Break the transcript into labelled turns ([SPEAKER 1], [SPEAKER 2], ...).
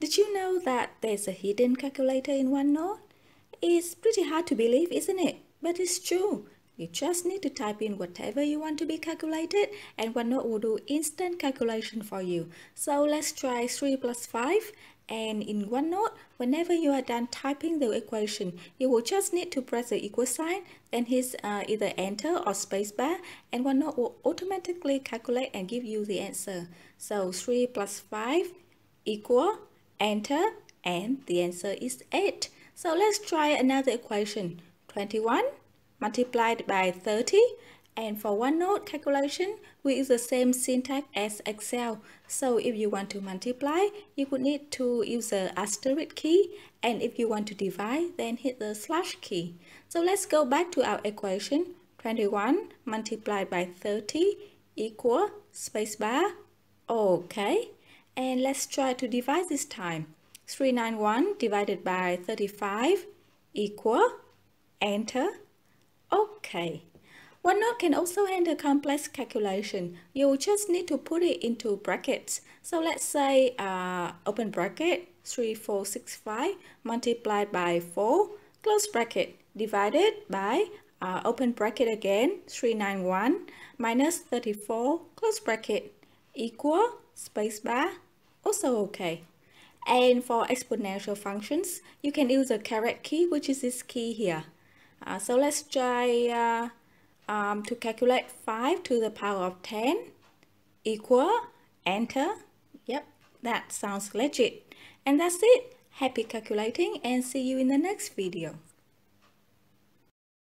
[SPEAKER 1] Did you know that there's a hidden calculator in OneNote? It's pretty hard to believe, isn't it? But it's true. You just need to type in whatever you want to be calculated and OneNote will do instant calculation for you. So let's try 3 plus 5 and in OneNote, whenever you are done typing the equation, you will just need to press the equal sign, then hit uh, either enter or spacebar, and OneNote will automatically calculate and give you the answer. So 3 plus 5 equal, enter, and the answer is 8. So let's try another equation. 21 multiplied by 30 and for OneNote calculation, we use the same syntax as Excel. So if you want to multiply, you would need to use the asterisk key. And if you want to divide, then hit the slash key. So let's go back to our equation. 21 multiplied by 30 equal spacebar. Okay. And let's try to divide this time. 391 divided by 35 equal enter okay OneNote can also handle complex calculation. You just need to put it into brackets. So let's say uh, open bracket 3465 multiplied by 4 close bracket divided by uh, open bracket again 391 minus 34 close bracket equal spacebar also okay. And for exponential functions, you can use the caret key, which is this key here. Uh, so let's try uh, um, to calculate 5 to the power of 10 equal enter yep that sounds legit and that's it happy calculating and see you in the next video